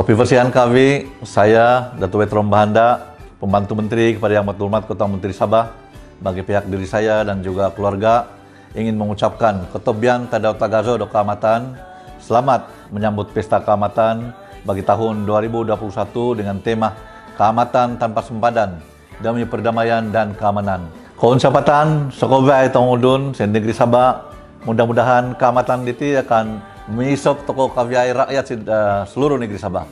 Pembersihan kami, saya Datuk Wetrom Bahanda, pembantu menteri kepada Yang Hormat Kota Menteri Sabah, bagi pihak diri saya dan juga keluarga ingin mengucapkan ketobian tada tagazo do keamatan selamat menyambut pesta keamatan bagi tahun 2021 dengan tema keamatan tanpa sempadan demi perdamaian dan keamanan. Kawan sapatan, sekobai tahun udun, negeri Sabah, mudah-mudahan keamatan itu akan menyisop toko kaviai rakyat uh, seluruh negeri Sabah.